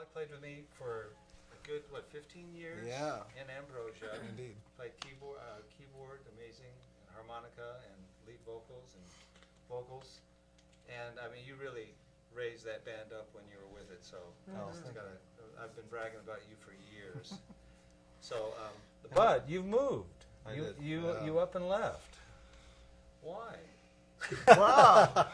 Tollak played with me for a good, what, 15 years? Yeah. In Ambrosia. Indeed. Played keyboard, uh, keyboard, amazing, harmonica, and lead vocals and vocals. And I mean, you really raised that band up when you were with it. So Oh, it's thank got a- I've been bragging about you for years. so, um, but you've moved. I you did, you yeah. you up and left. Why? Wow.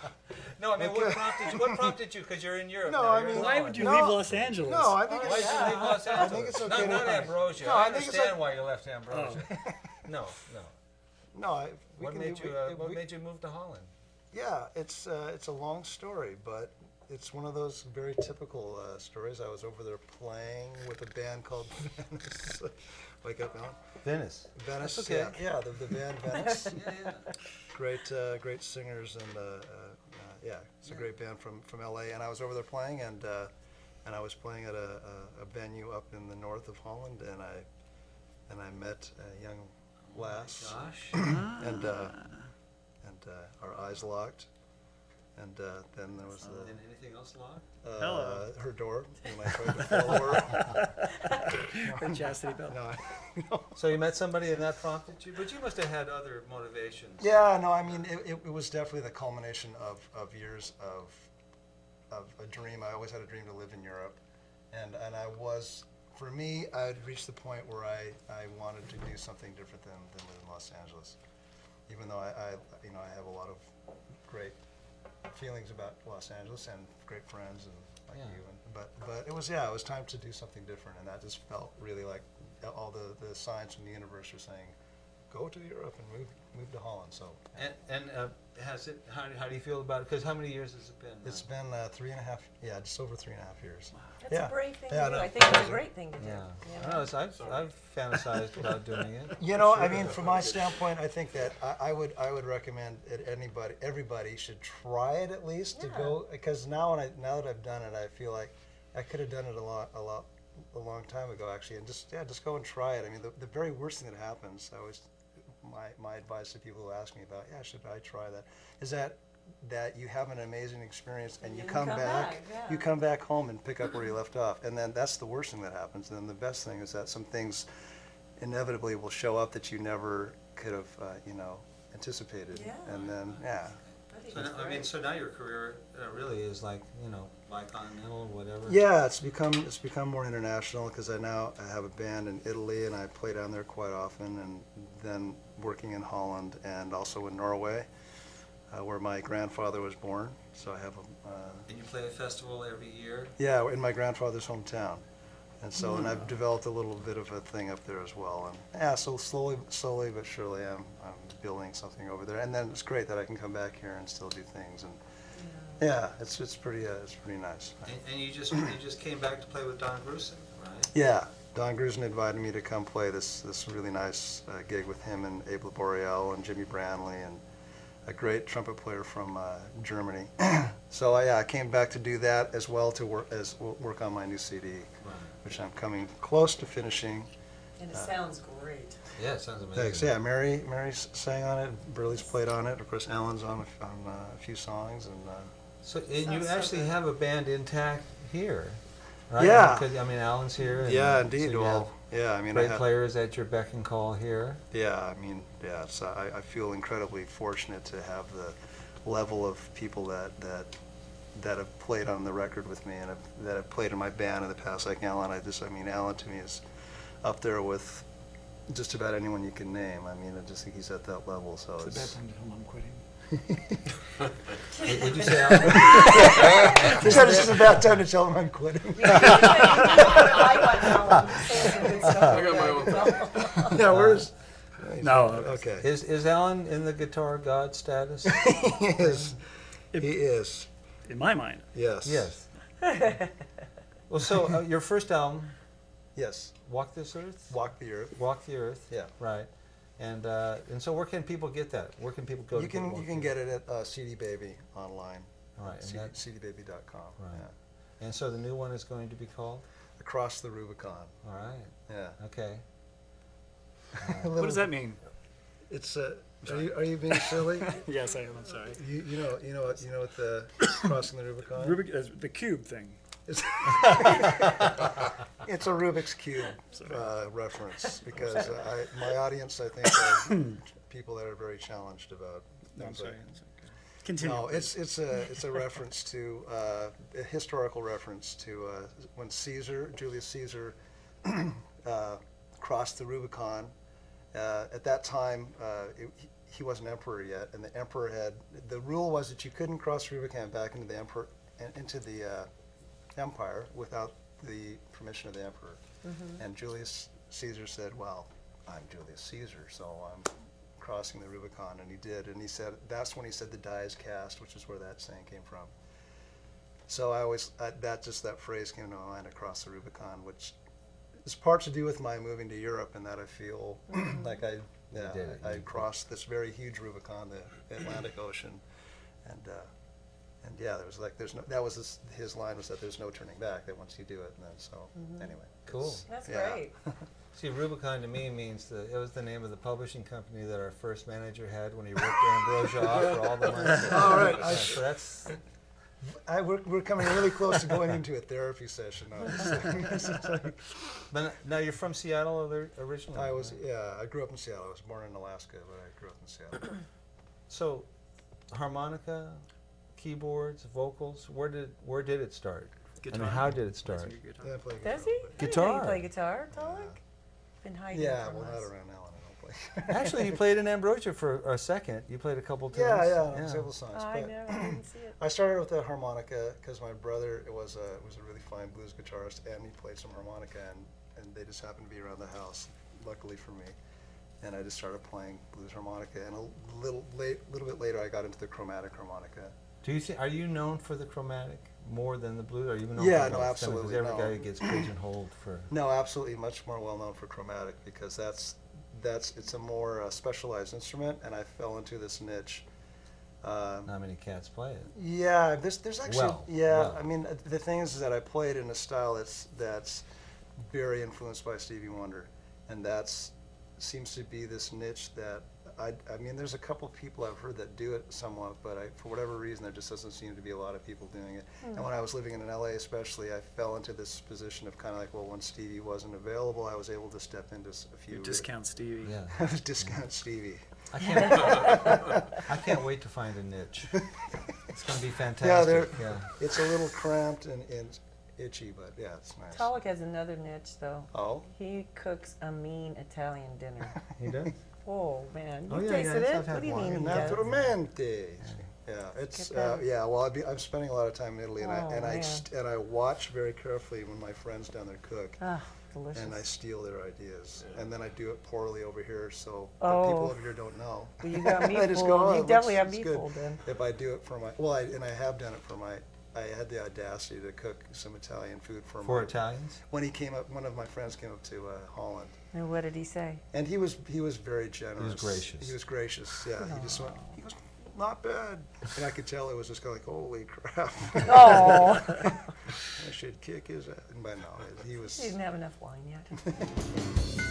No, I mean, what Okay. prompted you? What prompted you? Because you're in Europe. No, now, I you're in mean- Why Holland. would you No. leave Los Angeles? No, I think Why it's. did you leave Los Angeles? I think it's Not, okay not to- Ambrosia. No, I, I think it's understand like- why you left Ambrosia. no, no. No, I, we What can made do, you? we- Uh, we- what made you move to Holland? Yeah, it's uh, it's a long story, but it's one of those very typical uh, stories. I was over there playing with a band called Venice. Wake up, Alan. Venice. Venice. That's okay. Yeah, yeah, the, the band Venice. Yeah, yeah. great, uh, great singers, and uh, uh, yeah, it's a Yeah. great band from from LA. And I was over there playing, and uh, and I was playing at a, a, a venue up in the north of Holland, and I and I met a young lass, Gosh. and uh, and uh, our eyes locked, and uh, then there was the. and anything else locked? uh, Hello. her door when I tried to follow her. Or chastity belt. no, I, no. So you met somebody and that prompted you, but you must have had other motivations. Yeah, no, I mean, it, it, it was definitely the culmination of, of years of, of a dream. I always had a dream to live in Europe. And, and I was, for me, I had reached the point where I, I wanted to do something different than, than live in Los Angeles. Even though I, I, you know, I have a lot of great feelings about Los Angeles and great friends and like Yeah. you. And, but, but it was, yeah, it was time to do something different. And that just felt really like all the, the signs from the universe were saying, go to Europe and move, move to Holland. So And, and uh, has it? How, how do you feel about it? Because how many years has it been? it's now? been uh, three and a half, yeah, just over three and a half years. That's Yeah. a brave thing Yeah, to do. no, I think it's a great thing to do. Yeah. you I know. It's, I've, I've fantasized about doing it. You know, I mean, from my standpoint, I think that I, I would I would recommend that anybody everybody should try it at least to go because now when I now that I've done it, I feel like I could have done it a lot a lot a long time ago actually, and just yeah, just go and try it. I mean, the, the very worst thing that happens, I always my my advice to people who ask me about yeah, should I try that, is that that you have an amazing experience and you, you come, come back, back, yeah. you come back home and pick up where you left off, and then that's the worst thing that happens. And then the best thing is that some things inevitably will show up that you never could have, uh, you know, anticipated. Yeah. And then, yeah. I So now, I mean, so now your career uh, really is like you know, bicontinental, whatever. Yeah, it's become it's become more international because I now I have a band in Italy and I play down there quite often, and then working in Holland and also in Norway, uh, where my grandfather was born. So I have a uh, And you play a festival every year. yeah in my grandfather's hometown, and so and I've developed a little bit of a thing up there as well. And yeah, so slowly slowly but surely I'm I'm building something over there, and then it's great that I can come back here and still do things and. Yeah, it's it's pretty uh, it's pretty nice. And, and you just you just came back to play with Don Grusin, right? Yeah, Don Grusin invited me to come play this this really nice uh, gig with him and Abe Laboriel and Jimmy Branly and a great trumpet player from uh, Germany. so uh, yeah, I came back to do that as well to work as work on my new CD, Right. Which I'm coming close to finishing. And it uh, sounds great. Yeah, it sounds amazing. Thanks. Yeah, Mary Mary sang on it. Burleigh's played on it. Of course, Alan's on a, f- on uh, a few songs and. Uh, So, and you Sounds so actually good. have a band intact here, right? Yeah. Because, I mean, Alan's here. And yeah, so indeed. you well, yeah. I have mean, I great have, players at your beck and call here. Yeah, I mean, yeah, it's, I, I feel incredibly fortunate to have the level of people that, that, that have played on the record with me and have, that have played in my band in the past, like Alan. I just, I mean, Alan to me is up there with just about anyone you can name. I mean, I just think he's at that level, so It's a bad time to tell him I'm quitting. Did, did you say Alan? He said it's just a bad time to tell him I'm quitting. I want Alan. He's saying some good stuff I got my over there. Yeah, where's? Uh, no, Okay. Is, is Alan in the guitar god status? He is. He is. In my mind. Yes. yes. Well, so uh, your first album, Yes. Walk This Earth? Walk the earth. Walk the Earth. Yeah. Right. And uh, and so where can people get that? Where can people go You to get can you can get it at uh, CD Baby online. All right. And, CD, that, cdbaby.com. Right. Yeah. and so the new one is going to be called? Across the Rubicon. All right. Yeah. Okay. What does that mean? It's uh, are you are you being silly? yes, I am. I'm sorry. you, you know you know what you know what the crossing the Rubicon. Rubik, uh, the cube thing. It's it's a Rubik's Cube uh, reference because I, my audience, I think, are people that are very challenged about. No, I'm things sorry. like- I'm sorry. Continue. No, it's it's a it's a reference to uh, a historical reference to uh, when Caesar, Julius Caesar, uh, crossed the Rubicon. Uh, at that time, uh, it, he- wasn't emperor yet, and the emperor had the rule was that you couldn't cross the Rubicon back into the emperor into the uh, empire without the permission of the emperor. And Julius Caesar said, "Well, I'm Julius Caesar, so I'm crossing the Rubicon," and he did. And he said that's when he said the die is cast, which is where that saying came from. So I always I, that just that phrase came to my mind across the Rubicon, which is part to do with my moving to Europe, and that I feel like I yeah did it. I, I crossed this very huge Rubicon, the Atlantic Ocean, and. Uh, and yeah, there was like, there's no, that was his, his line was that there's no turning back, that once you do it, and then, so, anyway. Cool. That's yeah. great. See, Rubicon to me means the, it was the name of the publishing company that our first manager had when he ripped Ambrosia off for all the money. All right, I- So that's, I, we're, we're coming really close to going into a therapy session on this. but now you're from Seattle ori- originally? I was, right? yeah, I grew up in Seattle, I was born in Alaska, but I grew up in Seattle. So, harmonica, keyboards, vocals, where did, where did it start? I mean, how did it start? guitar. Yeah, I play guitar. Does he? I didn't know you Guitar. play guitar, Tollak? Been hiding Yeah, from well, not around Ellen, I. Actually, you played in Ambrosia for a second. You played a couple tunes. Yeah, yeah, several songs. Oh, I but- never didn't see it. I started with the harmonica because my brother was a was a really fine blues guitarist, and he played some harmonica, and, and they just happened to be around the house. Luckily for me, and I just started playing blues harmonica. And a little late, little bit later, I got into the chromatic harmonica. Do you think, are you known for the chromatic more than the blues? Are you known Yeah, for no, both? absolutely, Because every no. guy gets pigeonholed for. No, absolutely, much more well known for chromatic because that's that's it's a more uh, specialized instrument, and I fell into this niche. Um, Not many cats play it. Yeah, there's there's actually Well, yeah. well. I mean, uh, the thing is, is that I played in a style that's that's very influenced by Stevie Wonder, and that's seems to be this niche that I I mean, there's a couple of people I've heard that do it somewhat, but I for whatever reason there just doesn't seem to be a lot of people doing it. And when hmm. I was living in LA, especially, I fell into this position of kind of like, well, when Stevie wasn't available, I was able to step into a few You really- discount Stevie. Yeah. discount Stevie. I can't, I can't wait to find a niche. It's going to be fantastic. they're- Yeah. It's a little cramped and, and itchy, but yeah, it's nice. Tollak has another niche, though. Oh. He cooks a mean Italian dinner. He does? Oh, man. Oh, You yeah, tasted yes, it? What do you mean he And naturalmente. Yeah, it's Get uh, that. yeah. Well, I'd be, I'm spending a lot of time in Italy, and I Oh, and I man. st- and I watch very carefully when my friends down there cook, Ah, delicious. and I steal their ideas, and then I do it poorly over here, so Oh. the people over here don't know. Well, you got me I just fooled. go, "Oh, You it definitely looks- have it's me good." fooled then. If I do it for my well, I, and I have done it for my. I had the audacity to cook some Italian food for For Italians? when he came up. One of my friends came up to uh, Holland, And what did he say? and he was he was very generous. He was gracious. He was gracious. Yeah. He just went. He goes, not bad. And I could tell it was just kind of like, holy crap. Oh, I should kick his ass. But no, he was. he didn't have enough wine yet.